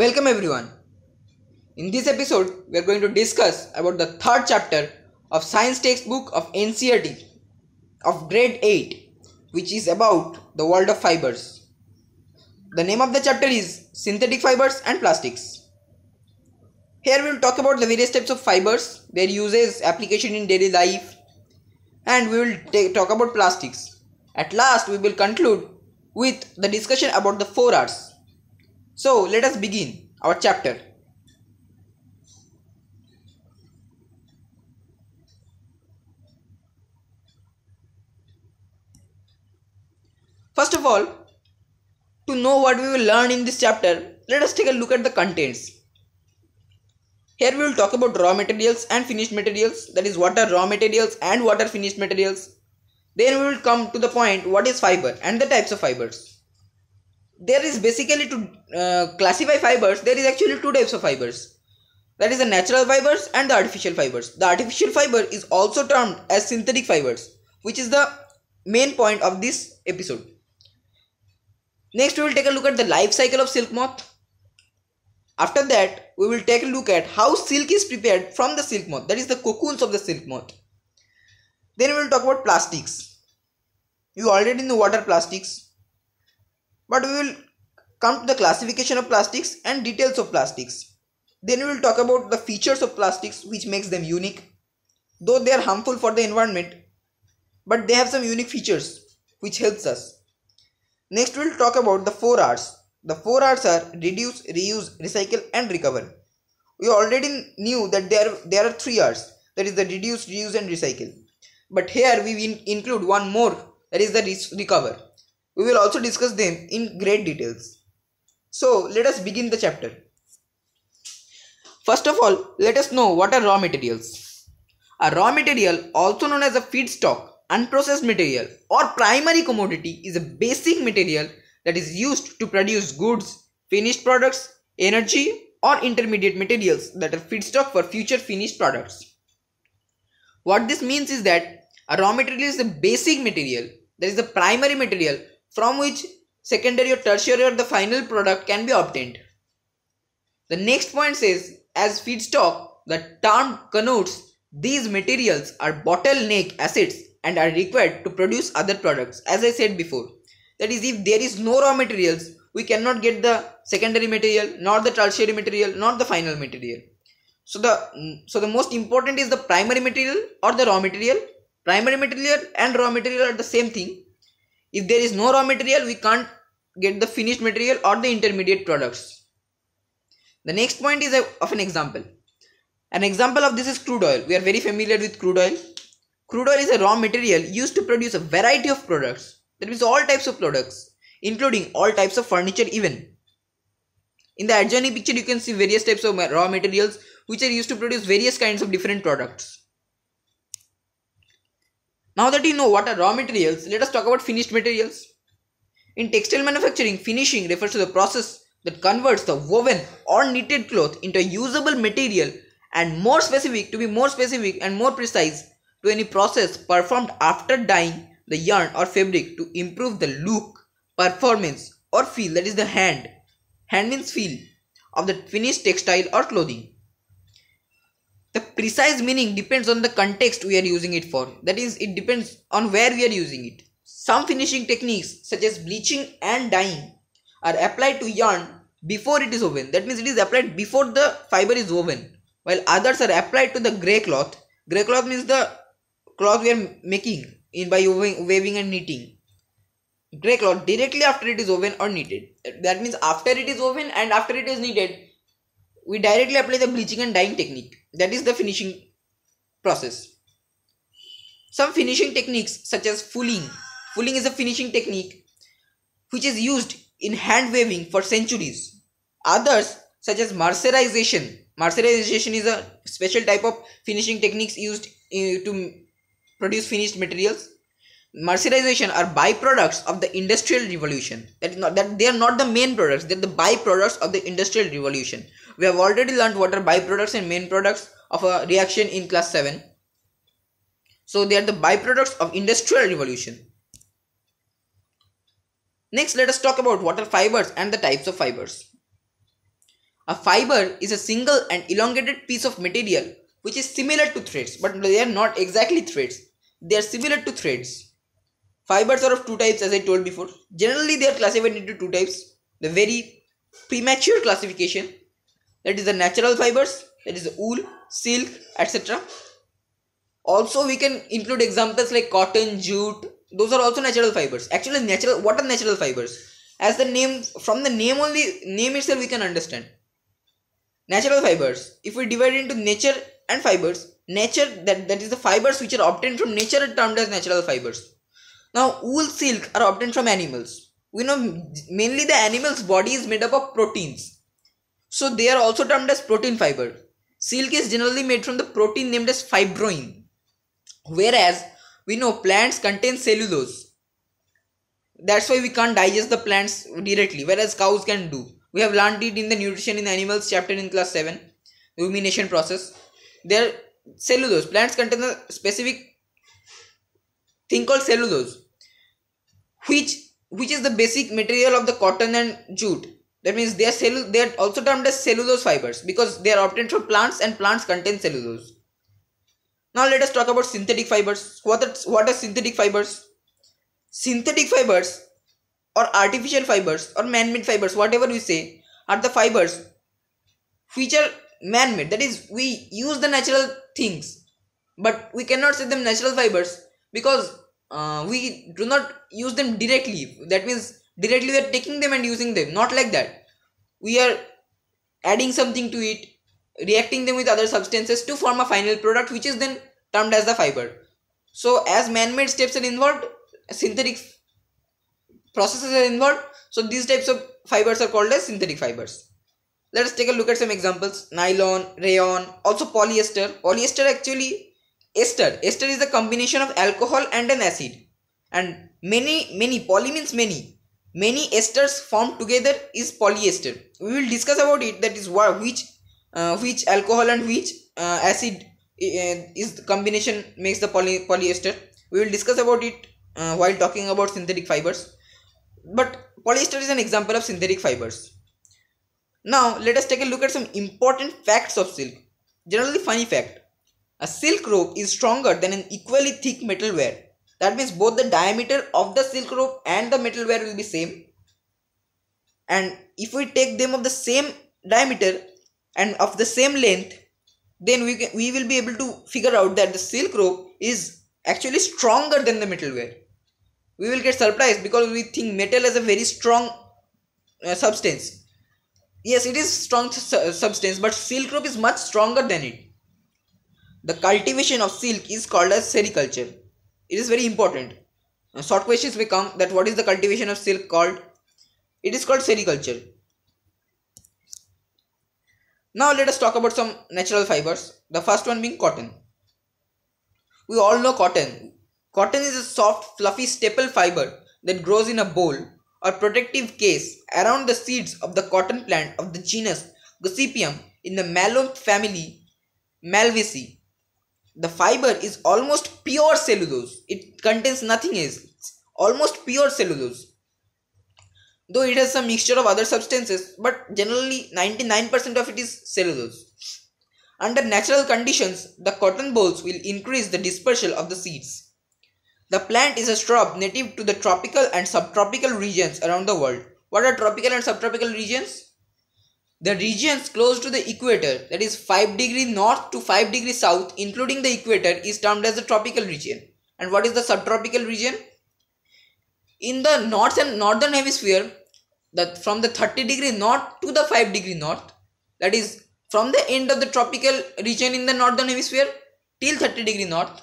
Welcome everyone. In this episode, we are going to discuss about the third chapter of science textbook of NCERT of grade 8 which is about the world of fibers. The name of the chapter is synthetic fibers and plastics. Here we will talk about the various types of fibers, their uses, application in daily life and we will talk about plastics. At last we will conclude with the discussion about the 4 R's. So let us begin our chapter. First of all, to know what we will learn in this chapter, let us take a look at the contents. Here we will talk about raw materials and finished materials, that is, what are raw materials and what are finished materials. Then we will come to the point what is fiber and the types of fibers. There is basically to uh, classify fibers, there is actually two types of fibers. That is the natural fibers and the artificial fibers. The artificial fiber is also termed as synthetic fibers, which is the main point of this episode. Next, we will take a look at the life cycle of silk moth. After that, we will take a look at how silk is prepared from the silk moth, that is the cocoons of the silk moth. Then we will talk about plastics. You already know what are plastics, but we will come to the classification of plastics and details of plastics. Then we will talk about the features of plastics which makes them unique. Though they are harmful for the environment, but they have some unique features which helps us. Next we will talk about the 4 R's. The 4 R's are reduce, reuse, recycle and recover. We already knew that there, there are 3 R's that is the reduce, reuse and recycle. But here we will include one more that is the recover. We will also discuss them in great details. So let us begin the chapter. First of all, let us know what are raw materials. A raw material also known as a feedstock unprocessed material or primary commodity is a basic material that is used to produce goods, finished products, energy or intermediate materials that are feedstock for future finished products. What this means is that a raw material is the basic material, that is the primary material from which secondary or tertiary or the final product can be obtained. The next point says as feedstock, the term connotes these materials are bottleneck assets and are required to produce other products as I said before. That is if there is no raw materials we cannot get the secondary material nor the tertiary material nor the final material. So the so the most important is the primary material or the raw material. Primary material and raw material are the same thing. If there is no raw material we can't get the finished material or the intermediate products. The next point is a, of an example. An example of this is crude oil. We are very familiar with crude oil. Crude oil is a raw material used to produce a variety of products. That means all types of products, including all types of furniture even. In the adjoining picture, you can see various types of raw materials which are used to produce various kinds of different products. Now that you know what are raw materials, let us talk about finished materials. In textile manufacturing, finishing refers to the process that converts the woven or knitted cloth into a usable material and more specific, to be more specific and more precise, to any process performed after dyeing the yarn or fabric to improve the look, performance or feel that is the hand. Hand means feel of the finished textile or clothing. The precise meaning depends on the context we are using it for. That is, it depends on where we are using it. Some finishing techniques such as bleaching and dyeing are applied to yarn before it is woven. That means it is applied before the fiber is woven. While others are applied to the grey cloth. Grey cloth means the cloth we are making in by weaving and knitting grey cloth directly after it is woven or knitted that means after it is woven and after it is knitted we directly apply the bleaching and dyeing technique that is the finishing process. Some finishing techniques such as fulling. Fulling is a finishing technique which is used in hand weaving for centuries. Others such as mercerization mercerization is a special type of finishing techniques used uh, to produce finished materials. Mercerization are byproducts of the industrial revolution. That is not that they are not the main products. They're the byproducts of the industrial revolution we have already learned what are byproducts and main products of a reaction in class 7 so they are the byproducts of industrial revolution next let us talk about what are fibers and the types of fibers A fiber is a single and elongated piece of material which is similar to threads, but they are not exactly threads. They are similar to threads. Fibers are of two types as I told before. Generally, they are classified into two types. The very premature classification that is the natural fibers that is wool, silk, etc. Also, we can include examples like cotton, jute. Those are also natural fibers. Actually, natural. What are natural fibers? As the name from the name only name itself we can understand. Natural fibers. If we divide into nature and fibers, nature that that is the fibers which are obtained from nature are termed as natural fibers. Now, wool, silk are obtained from animals. We know mainly the animal's body is made up of proteins. So they are also termed as protein fiber. Silk is generally made from the protein named as fibroin. Whereas we know plants contain cellulose. That's why we can't digest the plants directly, whereas cows can do. We have learned it in the nutrition in animals chapter in class 7, rumination process. There cellulose. Plants contain a specific thing called cellulose, which which is the basic material of the cotton and jute that means they are they are also termed as cellulose fibers because they are obtained from plants and plants contain cellulose. Now let us talk about synthetic fibers. What are, what are synthetic fibers? Synthetic fibers or artificial fibers or man-made fibers, whatever we say, are the fibers which are man-made. That is, we use the natural things, but we cannot say them natural fibers because uh, we do not use them directly. That means directly we are taking them and using them. Not like that. We are adding something to it reacting them with other substances to form a final product which is then termed as the fiber. So as man-made steps are involved synthetic processes are involved so these types of fibers are called as synthetic fibers. Let us take a look at some examples. Nylon rayon also polyester. Polyester actually ester. Ester is a combination of alcohol and an acid. And many many poly means many many esters formed together is polyester. We will discuss about it that is what which uh, which alcohol and which uh, acid uh, is the combination makes the poly polyester. We will discuss about it uh, while talking about synthetic fibers. But polyester is an example of synthetic fibers. Now let us take a look at some important facts of silk. Generally funny fact. A silk rope is stronger than an equally thick metal wire that means both the diameter of the silk rope and the metal wire will be same. And if we take them of the same diameter and of the same length then we can, we will be able to figure out that the silk rope is actually stronger than the metal wire we will get surprised because we think metal is a very strong uh, substance. Yes it is strong su- substance but silk rope is much stronger than it. The cultivation of silk is called as sericulture it is very important. Uh, short questions may come that what is the cultivation of silk called? It is called sericulture. Now let us talk about some natural fibers. The first one being cotton. We all know cotton. Cotton is a soft fluffy staple fiber that grows in a boll or protective case around the seeds of the cotton plant of the genus gossypium in the mallow family malvaceae the fiber is almost pure cellulose. It contains nothing else. It's almost pure cellulose. Though it has some mixture of other substances, but generally 99% of it is cellulose. Under natural conditions, the cotton bolls will increase the dispersal of the seeds. The plant is a shrub native to the tropical and subtropical regions around the world. What are tropical and subtropical regions? The regions close to the equator, that is 5 degree north to 5 degree south, including the equator, is termed as the tropical region. And what is the subtropical region? In the north and northern hemisphere, that from the 30 degree north to the 5 degree north, that is from the end of the tropical region in the northern hemisphere till 30 degree north,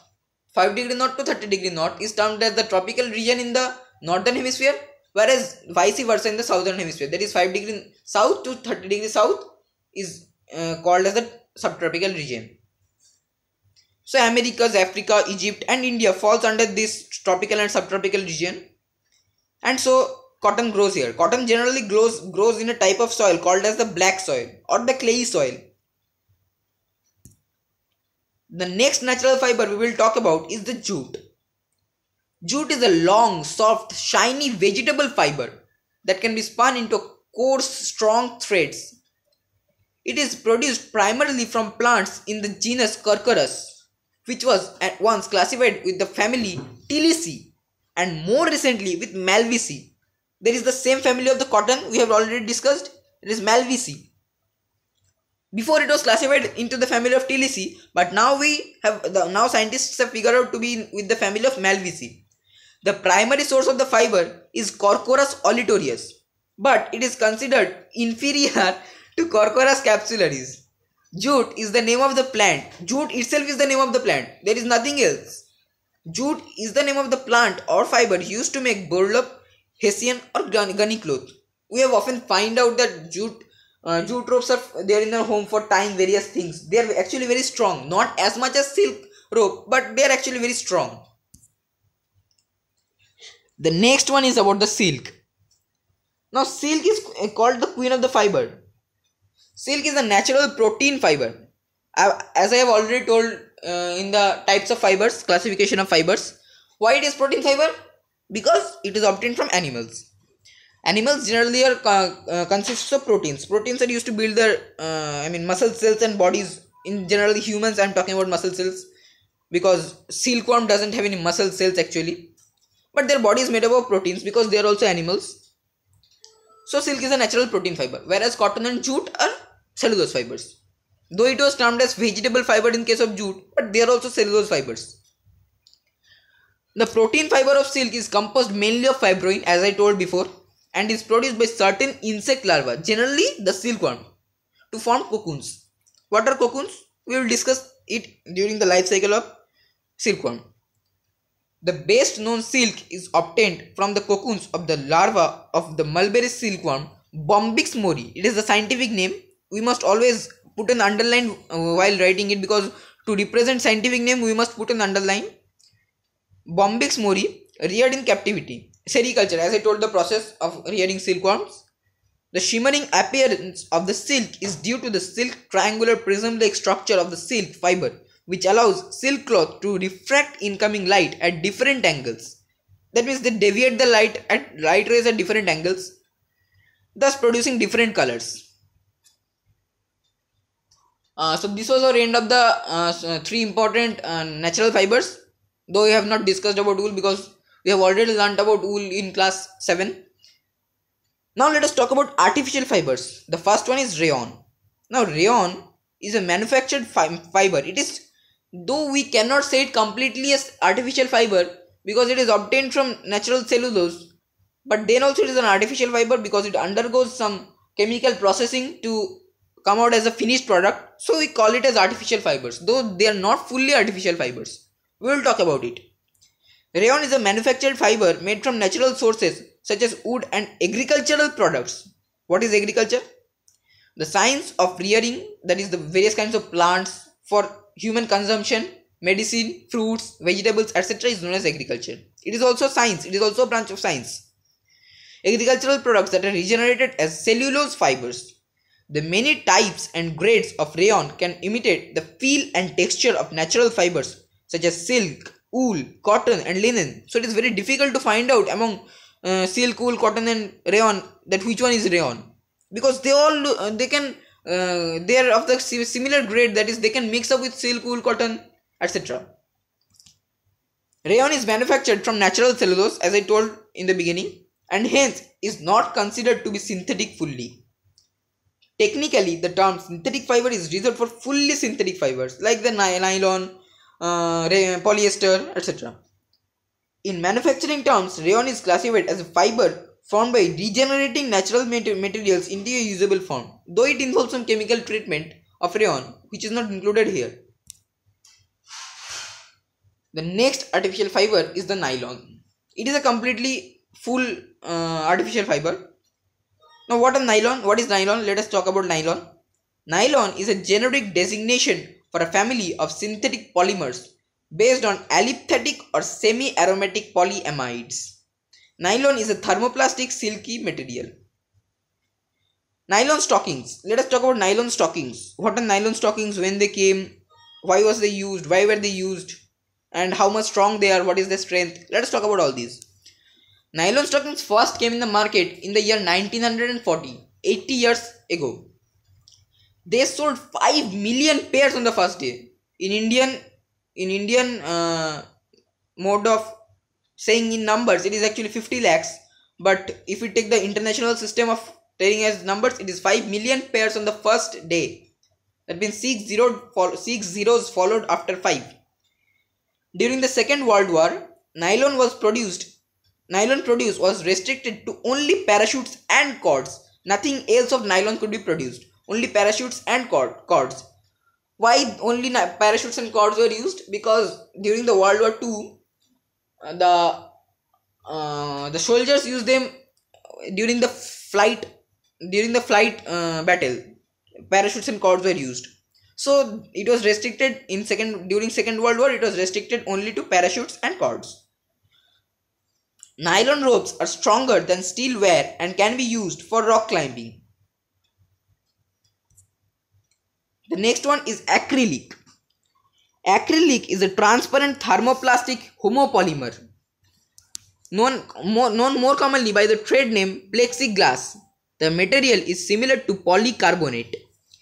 5 degree north to 30 degree north is termed as the tropical region in the northern hemisphere whereas vice versa in the southern hemisphere that is 5 degree south to 30 degree south is uh, called as the subtropical region. So americas africa egypt and india falls under this tropical and subtropical region. And so cotton grows here. Cotton generally grows grows in a type of soil called as the black soil or the clayey soil. The next natural fiber we will talk about is the jute Jute is a long, soft, shiny vegetable fiber that can be spun into coarse, strong threads. It is produced primarily from plants in the genus Corchorus, which was at once classified with the family Tiliaceae and more recently with Malvaceae. There is the same family of the cotton we have already discussed. It is Malvaceae. Before it was classified into the family of Tiliaceae, but now we have the now scientists have figured out to be with the family of Malvaceae. The primary source of the fiber is Corchorus olitorius, but it is considered inferior to Corchorus capsularis. Jute is the name of the plant. Jute itself is the name of the plant. There is nothing else. Jute is the name of the plant or fiber used to make burlap, hessian or gunny cloth. We have often find out that jute uh, jute ropes are there in our home for tying various things. They are actually very strong. Not as much as silk rope, but they are actually very strong. The next one is about the silk. Now silk is called the queen of the fiber. Silk is a natural protein fiber. As I have already told uh, in the types of fibers, classification of fibers, why it is protein fiber? Because it is obtained from animals. Animals generally are uh, uh, consists of proteins. Proteins are used to build their, uh, I mean, muscle cells and bodies. In generally humans, I am talking about muscle cells because silkworm doesn't have any muscle cells actually but their body is made up of proteins because they are also animals. So silk is a natural protein fiber, whereas cotton and jute are cellulose fibers. Though it was termed as vegetable fiber in case of jute, but they are also cellulose fibers. The protein fiber of silk is composed mainly of fibroin, as I told before, and is produced by certain insect larvae, generally the silkworm, to form cocoons. What are cocoons? We will discuss it during the life cycle of silkworm. The best known silk is obtained from the cocoons of the larva of the mulberry silkworm Bombyx mori. It is the scientific name. We must always put an underline uh, while writing it because to represent scientific name we must put an underline. Bombyx mori reared in captivity. Sericulture as I told the process of rearing silkworms. The shimmering appearance of the silk is due to the silk triangular prism like structure of the silk fiber which allows silk cloth to refract incoming light at different angles. That means they deviate the light at light rays at different angles, thus producing different colors. Uh, so this was our end of the uh, uh, three important uh, natural fibers. Though we have not discussed about wool because we have already learnt about wool in class 7. Now let us talk about artificial fibers. The first one is rayon. Now rayon is a manufactured fi fiber. It is though we cannot say it completely as artificial fiber because it is obtained from natural cellulose but then also it is an artificial fiber because it undergoes some chemical processing to come out as a finished product. So we call it as artificial fibers though they are not fully artificial fibers. We will talk about it. Rayon is a manufactured fiber made from natural sources such as wood and agricultural products. What is agriculture? The science of rearing that is the various kinds of plants for human consumption, medicine, fruits, vegetables, etc. is known as agriculture. It is also science, it is also a branch of science. Agricultural products that are regenerated as cellulose fibers. The many types and grades of rayon can imitate the feel and texture of natural fibers such as silk, wool, cotton and linen. So it is very difficult to find out among uh, silk, wool, cotton and rayon that which one is rayon because they all uh, they can uh, they are of the similar grade that is they can mix up with silk wool cotton etc rayon is manufactured from natural cellulose as i told in the beginning and hence is not considered to be synthetic fully. Technically the term synthetic fiber is reserved for fully synthetic fibers like the nylon uh, polyester etc in manufacturing terms rayon is classified as a fiber formed by regenerating natural materials into a usable form, though it involves some chemical treatment of rayon, which is not included here. The next artificial fiber is the nylon. It is a completely full uh, artificial fiber. Now, what is nylon? What is nylon? Let us talk about nylon. Nylon is a generic designation for a family of synthetic polymers based on aliphatic or semi-aromatic polyamides. Nylon is a thermoplastic silky material. Nylon stockings. Let us talk about nylon stockings. What are nylon stockings? When they came? Why was they used? Why were they used? And how much strong they are? What is their strength? Let us talk about all these. Nylon stockings first came in the market in the year 1940, 80 years ago. they sold 5 million pairs on the first day in indian in indian uh, mode of saying in numbers it is actually 50 lakhs. But if we take the international system of telling as numbers it is 5 million pairs on the first day. That means 6 zeros followed after 5 during the second world war nylon was produced. Nylon produce was restricted to only parachutes and cords. Nothing else of nylon could be produced. Only parachutes and cord, cords. Why only parachutes and cords were used? Because during the World War II, uh, the uh, the soldiers used them during the flight during the flight uh, battle. Parachutes and cords were used. So it was restricted in second during Second World War. It was restricted only to parachutes and cords. Nylon ropes are stronger than steel wire and can be used for rock climbing. The next one is acrylic. Acrylic is a transparent thermoplastic homopolymer known more, known more commonly by the trade name plexiglass. The material is similar to polycarbonate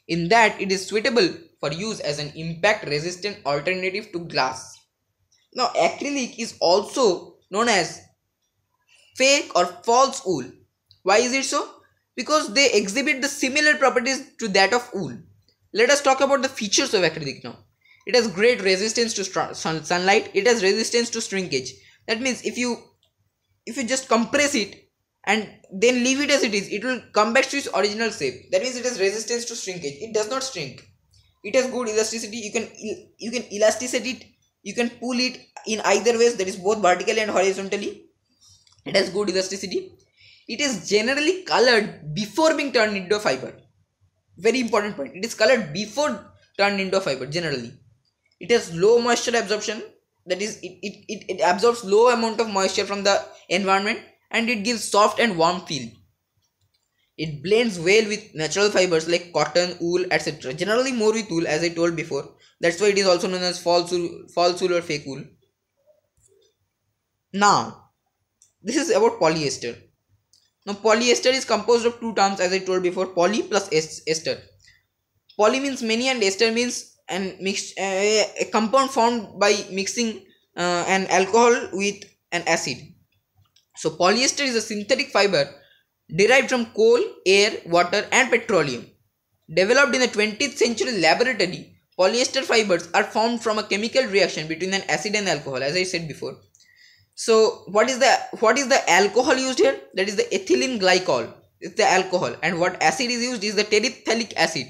in that it is suitable for use as an impact resistant alternative to glass. Now, acrylic is also known as fake or false wool. Why is it so? Because they exhibit the similar properties to that of wool. Let us talk about the features of acrylic now. It has great resistance to sunlight. It has resistance to shrinkage. That means if you if you just compress it and then leave it as it is, it will come back to its original shape. That means it has resistance to shrinkage. It does not shrink. It has good elasticity. You can you can elasticate it. You can pull it in either ways. That is both vertically and horizontally. It has good elasticity. It is generally colored before being turned into a fiber very important point it is colored before turned into fiber generally it has low moisture absorption. That is it, it, it, absorbs low amount of moisture from the environment and it gives soft and warm feel. It blends well with natural fibers like cotton wool etc generally more with wool as i told before. That's why it is also known as false wool, false wool or fake wool. Now this is about polyester. Now polyester is composed of two terms as I told before poly plus ester. Poly means many and ester means and mix uh, a compound formed by mixing uh, an alcohol with an acid. So polyester is a synthetic fiber derived from coal, air, water and petroleum. Developed in the 20th century laboratory, polyester fibers are formed from a chemical reaction between an acid and alcohol as I said before. So what is the what is the alcohol used here? That is the ethylene glycol. It's the alcohol. And what acid is used is the terephthalic acid.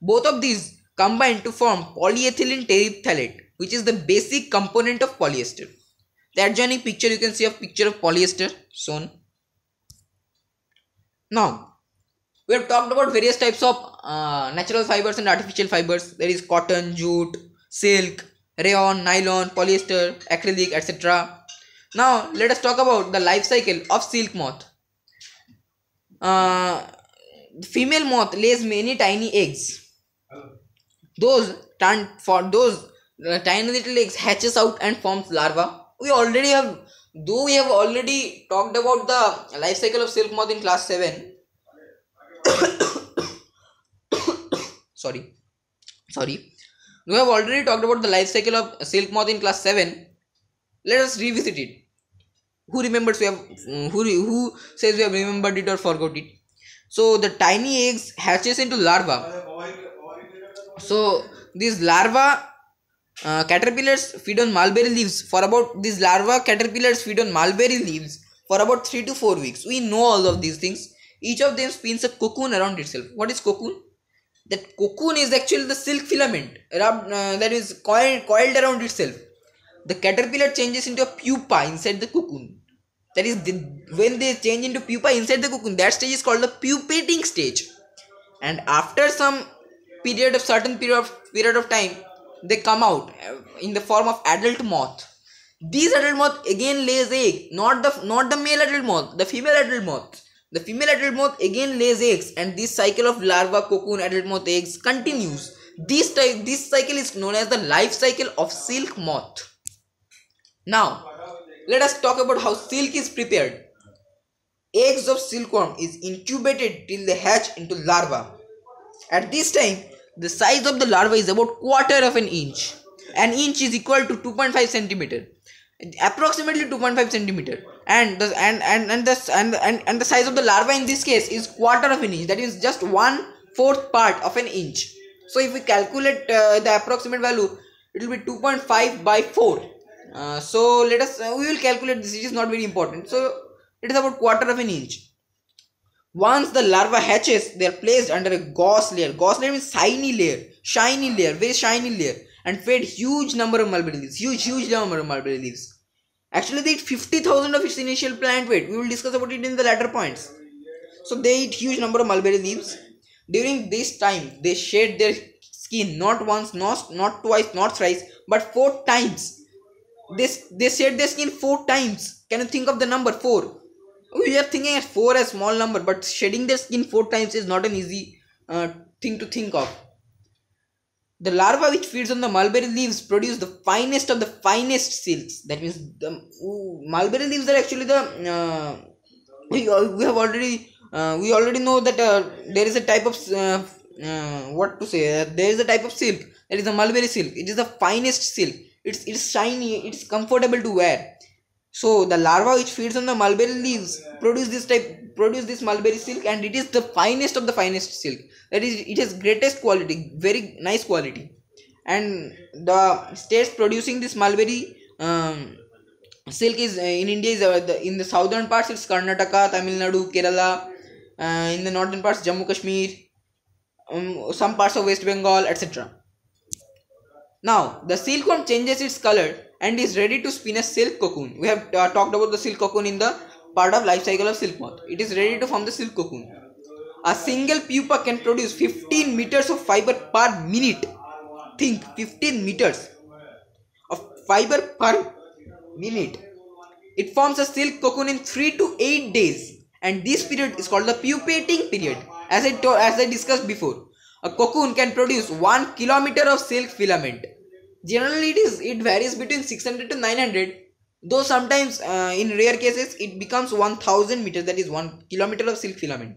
Both of these combine to form polyethylene terephthalate which is the basic component of polyester the adjoining picture you can see a picture of polyester shown now we have talked about various types of uh, natural fibers and artificial fibers there is cotton jute silk rayon, nylon, polyester, acrylic, etc. Now let us talk about the life cycle of silk moth. Uh, female moth lays many tiny eggs. Those turn for those uh, tiny little eggs hatches out and forms larva. We already have, though we have already talked about the life cycle of silk moth in class seven. sorry, sorry we have already talked about the life cycle of silk moth in class 7. Let us revisit it. Who remembers we have who who says we have remembered it or forgot it? So the tiny eggs hatches into larva. So these larva uh, caterpillars feed on mulberry leaves for about these larva caterpillars feed on mulberry leaves for about 3 to 4 weeks. We know all of these things. Each of them spins a cocoon around itself. What is cocoon? that cocoon is actually the silk filament rubbed, uh, that is coiled, coiled around itself the caterpillar changes into a pupa inside the cocoon that is the, when they change into pupa inside the cocoon that stage is called the pupating stage and after some period of certain period of period of time they come out uh, in the form of adult moth these adult moth again lays egg not the not the male adult moth the female adult moth the female adult moth again lays eggs and this cycle of larva, cocoon, adult moth eggs continues. This, type, this cycle is known as the life cycle of silk moth. Now, let us talk about how silk is prepared. Eggs of silkworm is incubated till they hatch into larva. At this time, the size of the larva is about quarter of an inch. An inch is equal to 2.5 centimeter, approximately 2.5 centimeter, and the and and and the and, and and the size of the larva in this case is quarter of an inch. That is just one fourth part of an inch. So if we calculate uh, the approximate value, it will be 2.5 by 4. Uh, so let us uh, we will calculate this. It is not very important. So it is about quarter of an inch once the larva hatches, they are placed under a gauze layer. Gauze layer means shiny layer, shiny layer, very shiny layer, and fed huge number of mulberry leaves. Huge, huge number of mulberry leaves. Actually, they eat 50,000 of its initial plant weight. We will discuss about it in the latter points. So they eat huge number of mulberry leaves. During this time, they shed their skin not once, not, not twice, not thrice, but four times. This they shed their skin four times. Can you think of the number four? We are thinking at 4 a small number but shedding their skin 4 times is not an easy uh, thing to think of. The larva which feeds on the mulberry leaves produce the finest of the finest silks. That means the ooh, mulberry leaves are actually the uh, we, uh, we have already uh, we already know that uh, there is a type of uh, what to say there is a type of silk. That is a mulberry silk. It is the finest silk. It's it's shiny it's comfortable to wear so the larva which feeds on the mulberry leaves produce this type produce this mulberry silk and it is the finest of the finest silk. That is it has greatest quality, very nice quality. And the states producing this mulberry um, silk is uh, in India is uh, the, in the southern parts it's Karnataka, Tamil Nadu, Kerala. Uh, in the northern parts Jammu Kashmir, um, some parts of West Bengal, etc. Now the silkworm changes its color and is ready to spin a silk cocoon. We have uh, talked about the silk cocoon in the part of life cycle of silk moth. It is ready to form the silk cocoon. A single pupa can produce 15 meters of fiber per minute. Think 15 meters of fiber per minute. It forms a silk cocoon in 3 to 8 days and this period is called the pupating period. As I, as I discussed before, a cocoon can produce 1 kilometer of silk filament generally it is it varies between 600 to 900 though sometimes uh, in rare cases it becomes 1000 meters that is 1 kilometer of silk filament.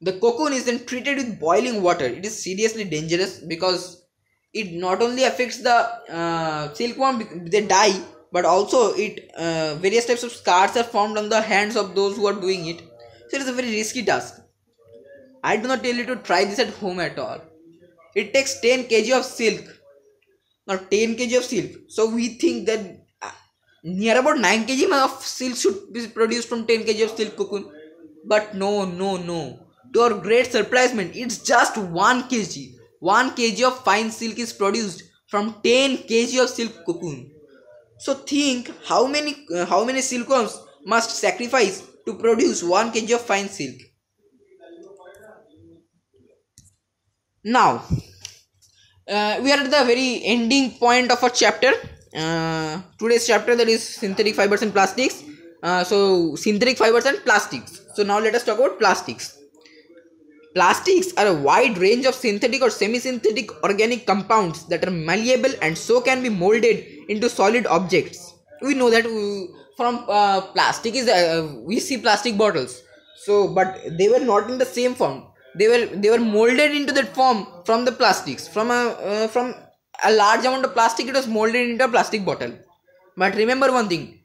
The cocoon is then treated with boiling water. It is seriously dangerous because it not only affects the uh, silkworm they die but also it uh, various types of scars are formed on the hands of those who are doing it. So it is a very risky task. I do not tell you to try this at home at all. It takes 10 kg of silk now 10 kg of silk. So we think that uh, near about 9 kg of silk should be produced from 10 kg of silk cocoon. But no no no. To our great surprisement it's just 1 kg. 1 kg of fine silk is produced from 10 kg of silk cocoon. So think how many uh, how many silkworms must sacrifice to produce 1 kg of fine silk? Now uh, we are at the very ending point of our chapter. Uh, today's chapter that is synthetic fibers and plastics. Uh, so synthetic fibers and plastics. So now let us talk about plastics. Plastics are a wide range of synthetic or semi-synthetic organic compounds that are malleable and so can be molded into solid objects. We know that we, from uh, plastic is uh, we see plastic bottles. So but they were not in the same form they were they were molded into that form from the plastics. From a uh, from a large amount of plastic it was molded into a plastic bottle. But remember one thing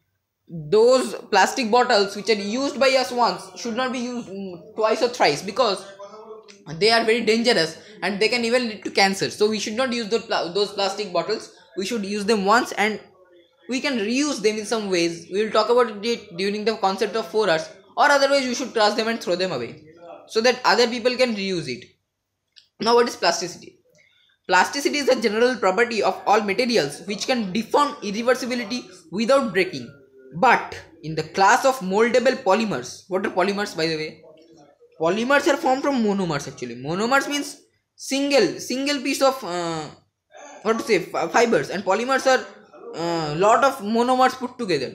those plastic bottles which are used by us once should not be used twice or thrice because they are very dangerous and they can even lead to cancer. So we should not use those, those plastic bottles. We should use them once and we can reuse them in some ways. We will talk about it during the concept of 4 R's or otherwise we should trust them and throw them away so that other people can reuse it. Now, what is plasticity? Plasticity is a general property of all materials which can deform irreversibility without breaking. But in the class of moldable polymers, what are polymers by the way? Polymers are formed from monomers actually. Monomers means single single piece of uh, what to say fibers and polymers are uh, lot of monomers put together.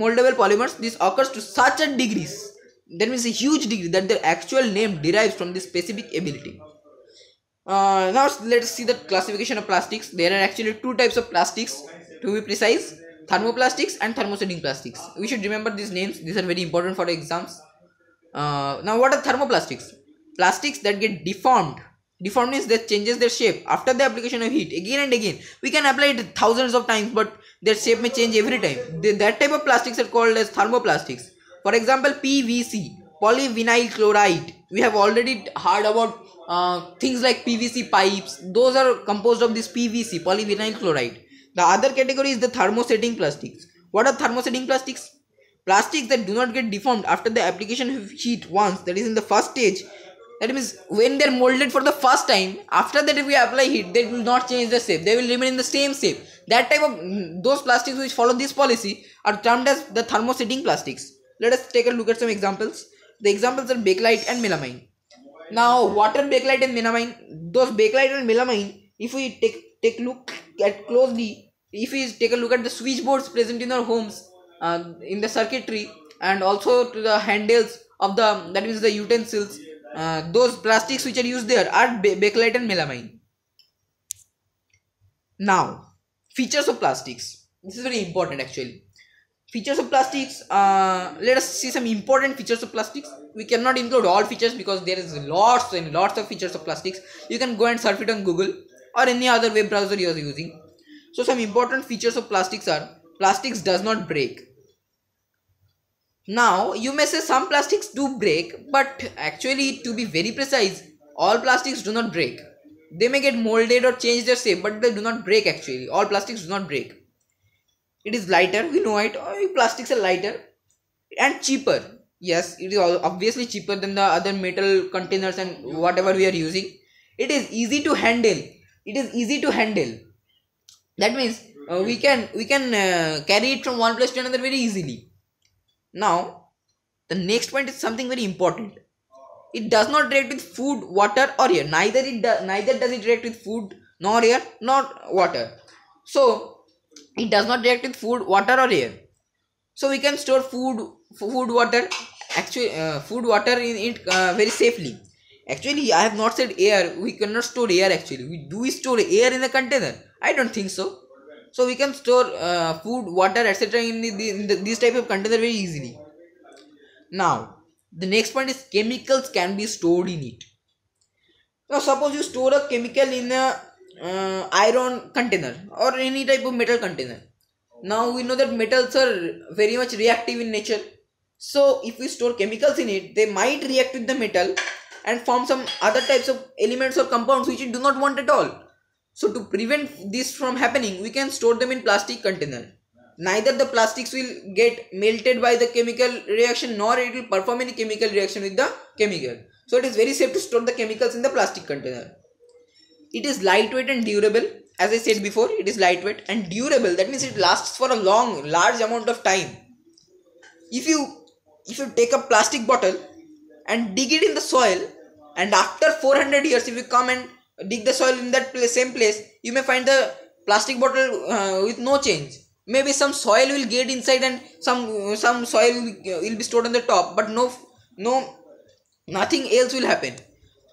Moldable polymers this occurs to such a degrees that means a huge degree that the actual name derives from this specific ability. Uh, now let us see the classification of plastics. There are actually two types of plastics to be precise thermoplastics and thermosetting plastics. We should remember these names, these are very important for exams. Uh, now, what are thermoplastics? plastics that get deformed deformed means that changes their shape after the application of heat again and again we can apply it thousands of times but their shape may change every time that type of plastics are called as thermoplastics for example pvc polyvinyl chloride. We have already heard about uh, things like pvc pipes. Those are composed of this pvc polyvinyl chloride. The other category is the thermosetting plastics. What are thermosetting plastics? Plastics that do not get deformed after the application of heat once that is in the first stage. That means when they're molded for the first time after that if we apply heat they will not change the shape. They will remain in the same shape. That type of those plastics which follow this policy are termed as the thermosetting plastics let us take a look at some examples the examples are bakelite and melamine now water bakelite and melamine those bakelite and melamine if we take take look at closely if we take a look at the switchboards present in our homes uh, in the circuitry and also to the handles of the that means the utensils uh, those plastics which are used there are bakelite and melamine. Now, features of plastics. This is very important actually. Features of plastics. Uh, let us see some important features of plastics. We cannot include all features because there is lots and lots of features of plastics. You can go and surf it on Google or any other web browser you are using. So some important features of plastics are plastics does not break now, you may say some plastics do break, but actually, to be very precise, all plastics do not break. They may get molded or change their shape, but they do not break actually. All plastics do not break. It is lighter, we know it. Plastics are lighter and cheaper. Yes, it is obviously cheaper than the other metal containers and whatever we are using. It is easy to handle. It is easy to handle. That means uh, we can we can uh, carry it from one place to another very easily now, the next point is something very important. It does not react with food, water or air. Neither it do, neither does it react with food, nor air, nor water. So, it does not react with food, water or air. So, we can store food, food, water, actually uh, food, water in it uh, very safely. Actually, I have not said air. We cannot store air actually. We do we store air in the container? I don't think so so we can store uh, food water etc in, the, in the, these type of container very easily now the next point is chemicals can be stored in it now suppose you store a chemical in a uh, iron container or any type of metal container now we know that metals are very much reactive in nature so if we store chemicals in it they might react with the metal and form some other types of elements or compounds which we do not want at all so to prevent this from happening, we can store them in plastic container. Neither the plastics will get melted by the chemical reaction nor it will perform any chemical reaction with the chemical. So it is very safe to store the chemicals in the plastic container. It is lightweight and durable. As I said before, it is lightweight and durable. That means it lasts for a long, large amount of time. If you if you take a plastic bottle and dig it in the soil and after 400 years if you come and dig the soil in that place, same place you may find the plastic bottle uh, with no change maybe some soil will get inside and some some soil will, will be stored on the top but no no nothing else will happen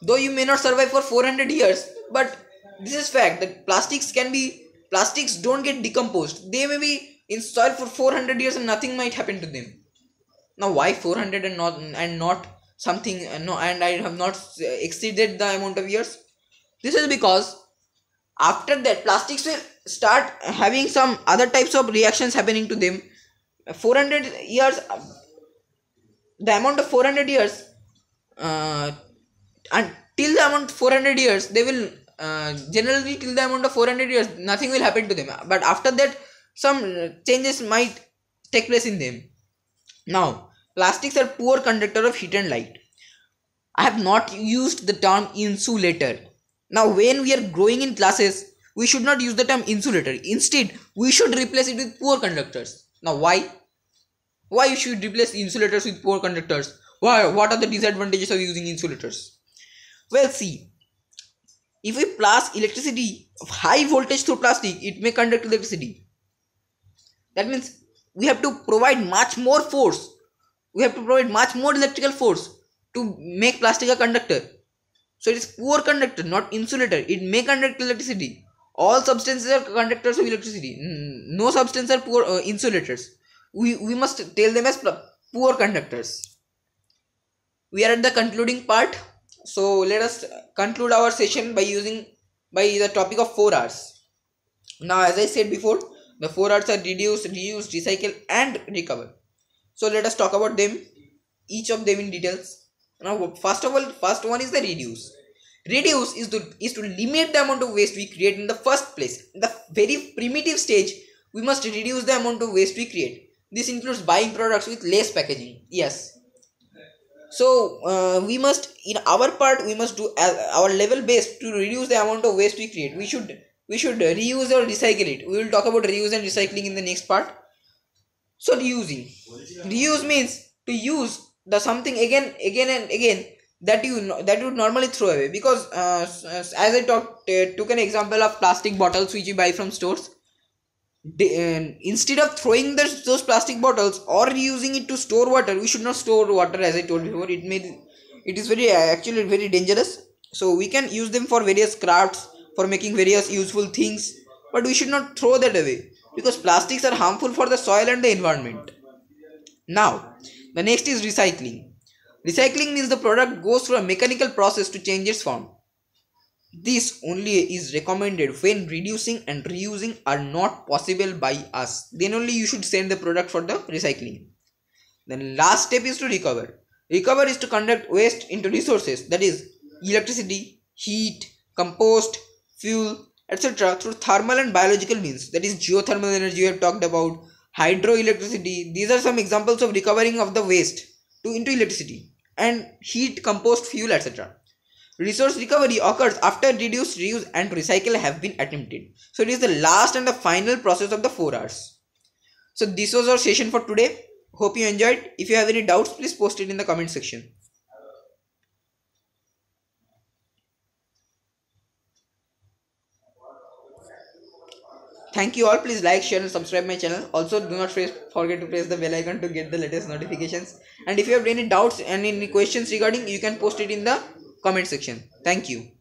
though you may not survive for 400 years but this is fact that plastics can be plastics don't get decomposed. They may be in soil for 400 years and nothing might happen to them. Now why 400 and not and not something uh, no and i have not exceeded the amount of years? This is because after that plastics will start having some other types of reactions happening to them. 400 years the amount of 400 years uh, and till the amount 400 years they will uh, generally till the amount of 400 years nothing will happen to them but after that some changes might take place in them now plastics are poor conductor of heat and light i have not used the term insulator now, when we are growing in classes, we should not use the term insulator. Instead, we should replace it with poor conductors. Now, why? Why you should replace insulators with poor conductors? Why? What are the disadvantages of using insulators? Well, see, if we pass electricity of high voltage through plastic, it may conduct electricity. That means we have to provide much more force. We have to provide much more electrical force to make plastic a conductor so it is poor conductor, not insulator. It may conduct electricity. All substances are conductors of electricity. No substances are poor uh, insulators. We, we must tell them as poor conductors. We are at the concluding part. So let us conclude our session by using by the topic of 4 R's now as i said before the 4 R's are reduce reuse recycle and recover so let us talk about them each of them in details. Now first of all first one is the reduce. Reduce is to is to limit the amount of waste we create in the first place. In the very primitive stage we must reduce the amount of waste we create. This includes buying products with less packaging. Yes so uh, we must in our part we must do uh, our level best to reduce the amount of waste we create. We should we should reuse or recycle it. We will talk about reuse and recycling in the next part. So reusing. Reuse means to use the something again again and again that you that you would normally throw away. Because uh, as i talked uh, took an example of plastic bottles which you buy from stores Uh, instead of throwing the, those plastic bottles or using it to store water we should not store water as i told before it may it is very uh, actually very dangerous so we can use them for various crafts for making various useful things but we should not throw that away because plastics are harmful for the soil and the environment now the next is recycling. Recycling means the product goes through a mechanical process to change its form. This only is recommended when reducing and reusing are not possible by us. Then only you should send the product for the recycling. Then last step is to recover. Recover is to convert waste into resources that is electricity, heat, compost, fuel, etc. through thermal and biological means that is geothermal energy we have talked about hydroelectricity these are some examples of recovering of the waste to into electricity and heat compost fuel etc resource recovery occurs after reduce reuse and recycle have been attempted. So it is the last and the final process of the 4 R's so this was our session for today. Hope you enjoyed. If you have any doubts please post it in the comment section. Thank you all. Please like share and subscribe my channel. Also do not forget to press the bell icon to get the latest notifications. And if you have any doubts and any questions regarding you can post it in the comment section. Thank you